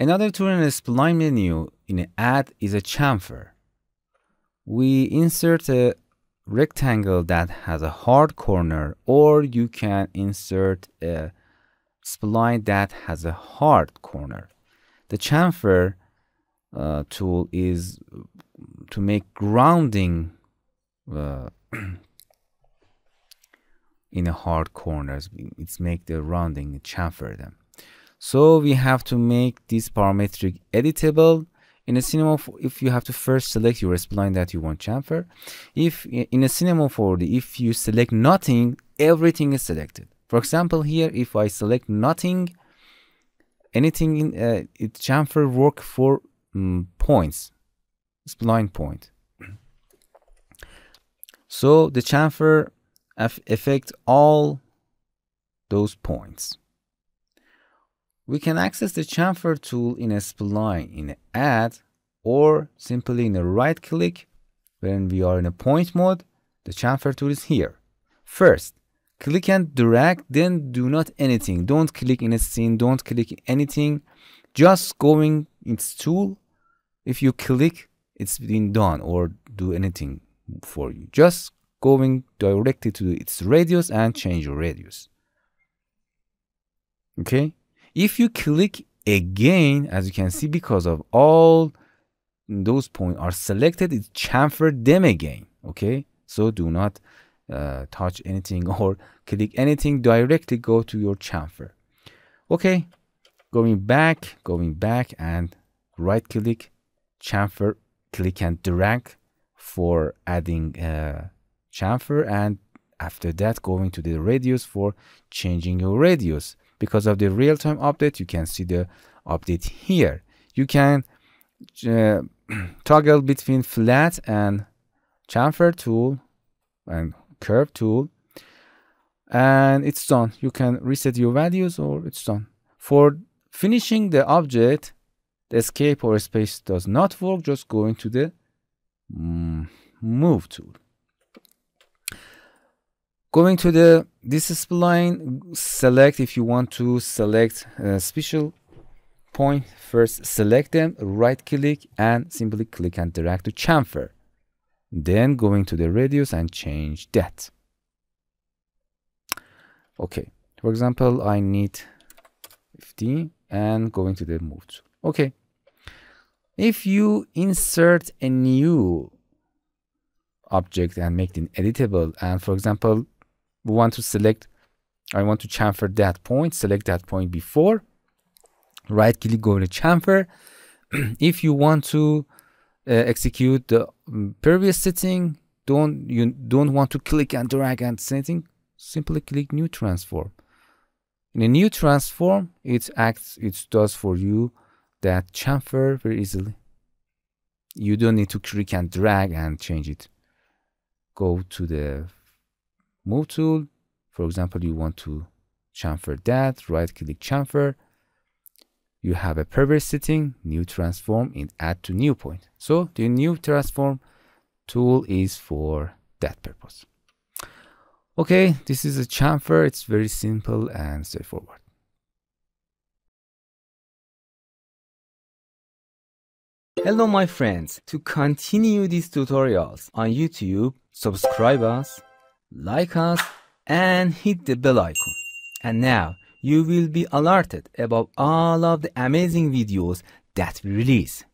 Another tool in the spline menu in add is a chamfer. We insert a rectangle that has a hard corner or you can insert a spline that has a hard corner. The chamfer uh, tool is to make grounding uh, in a hard corners. It's make the rounding chamfer them. So we have to make this parametric editable. In a cinema, if you have to first select your spline that you want chamfer. If in a cinema 4D, if you select nothing, everything is selected. For example, here, if I select nothing, anything in uh, it chamfer work for um, points, spline point. So the chamfer affect all those points. We can access the chamfer tool in a spline in add or simply in a right click when we are in a point mode the chamfer tool is here. First click and drag then do not anything. Don't click in a scene don't click anything. Just going its tool. If you click it's been done or do anything for you. Just going directly to its radius and change your radius. Okay if you click again as you can see because of all those points are selected it chamfer them again okay? So do not uh, touch anything or click anything directly go to your chamfer. Okay going back going back and right click chamfer click and drag for adding uh, chamfer and after that going to the radius for changing your radius because of the real-time update you can see the update here. You can uh, toggle between flat and chamfer tool and curve tool and it's done. You can reset your values or it's done. For finishing the object the escape or space does not work just go into the mm, move tool going to the this spline select if you want to select a special point. First select them right click and simply click and drag to chamfer. Then going to the radius and change that. Okay for example i need 50 and going to the move tool okay. If you insert a new object and make it editable and for example we want to select I want to chamfer that point select that point before. Right click go to chamfer. If you want to uh, execute the um, previous setting don't you don't want to click and drag and setting simply click new transform. In a new transform it acts it does for you that chamfer very easily. You don't need to click and drag and change it. Go to the move tool. For example you want to chamfer that right click chamfer. You have a previous setting new transform in add to new point. So the new transform tool is for that purpose. Okay this is a chamfer. It's very simple and straightforward. Hello my friends, to continue these tutorials on YouTube, subscribe us like us and hit the bell icon. And now you will be alerted about all of the amazing videos that we release.